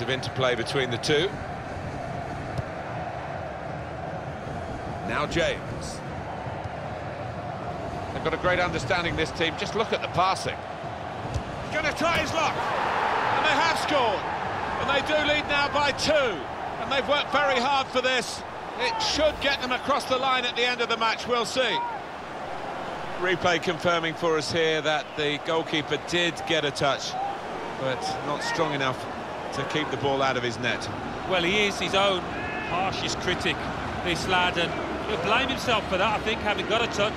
of interplay between the two. Now James. They've got a great understanding, this team. Just look at the passing. Going to try his luck. And they have scored. And they do lead now by two. And they've worked very hard for this. It should get them across the line at the end of the match, we'll see. Replay confirming for us here that the goalkeeper did get a touch, but not strong enough to keep the ball out of his net. Well, he is his own harshest critic, this lad, and he'll blame himself for that, I think, having got a touch.